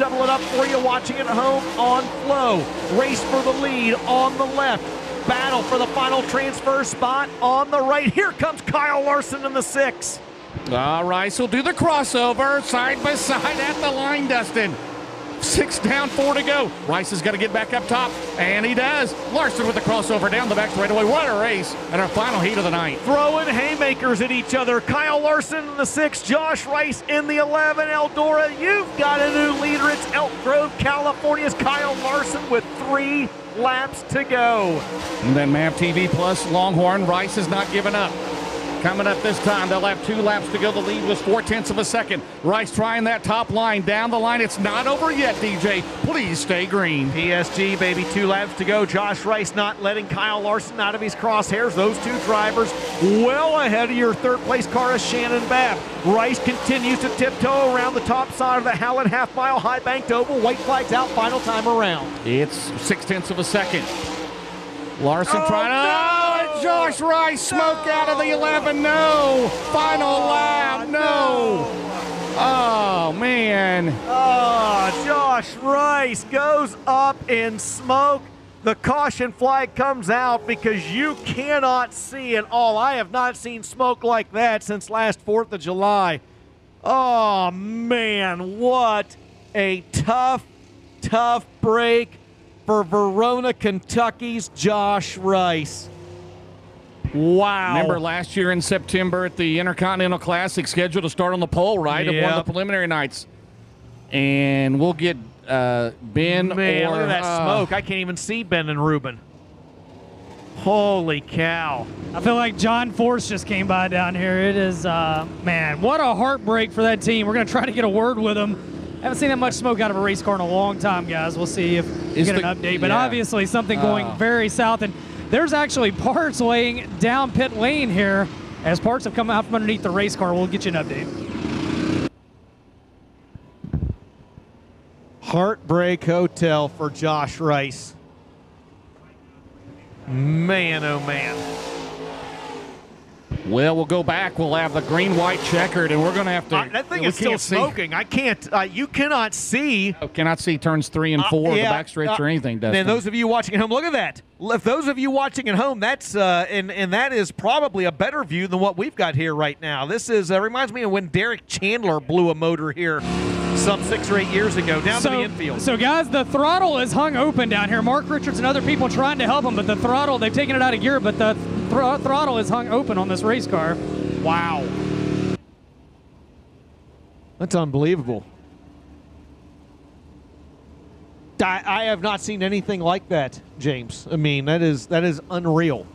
double it up for you watching at home on Flo. Race for the lead on the left. Battle for the final transfer spot on the right. Here comes Kyle Larson in the six. All right, so do the crossover side by side at the line, Dustin. Six down, four to go. Rice has got to get back up top, and he does. Larson with the crossover down the back straightaway. What a race! And our final heat of the night. Throwing haymakers at each other. Kyle Larson in the six, Josh Rice in the 11. Eldora, you've got a new leader. It's Elk Grove, California's Kyle Larson with three laps to go. And then MAV TV Plus Longhorn. Rice has not given up. Coming up this time, they'll have two laps to go. The lead was four tenths of a second. Rice trying that top line down the line. It's not over yet, DJ. Please stay green. PSG, baby, two laps to go. Josh Rice not letting Kyle Larson out of his crosshairs. Those two drivers well ahead of your third place car is Shannon Babb. Rice continues to tiptoe around the top side of the Howland half mile high banked oval. White flags out, final time around. It's six tenths of a second. Larson Oh, trying to. no! Oh, Josh Rice smoke out of the 11. No. Final lap. No. Oh, man. Oh, Josh Rice goes up in smoke. The caution flag comes out because you cannot see it all. I have not seen smoke like that since last 4th of July. Oh, man, what a tough, tough break for Verona, Kentucky's Josh Rice. Wow. Remember last year in September at the Intercontinental Classic, scheduled to start on the pole, right? Of one of the preliminary nights. And we'll get uh, Ben Man, or look at that uh, smoke. I can't even see Ben and Ruben. Holy cow. I feel like John Force just came by down here. It is, uh, man, what a heartbreak for that team. We're going to try to get a word with them. Haven't seen that much smoke out of a race car in a long time, guys. We'll see if we Is get the- an update. But yeah. obviously, something going Oh. very south. And there's actually parts laying down pit lane here. As parts have come out from underneath the race car, we'll get you an update. Heartbreak Hotel for Josh Rice. Man, oh man. Well, we'll go back. We'll have the green, white checkered, and we're going to have to. Uh, that thing we is still can't see- smoking. I can't. Uh, you cannot see. Oh, cannot see turns three and four, Uh, the yeah, back stretch, uh, or anything. Dustin. And those of you watching at home, look at that. If those of you watching at home, that's uh, and and that is probably a better view than what we've got here right now. This is uh, reminds me of when Derek Chandler blew a motor here some six or eight years ago down to the infield. So, guys, the throttle is hung open down here. Mark Richards and other people trying to help him, but the throttle, they've taken it out of gear, but the thr- throttle is hung open on this race car. Wow. That's unbelievable. I, I have not seen anything like that, James. I mean, that is that is unreal.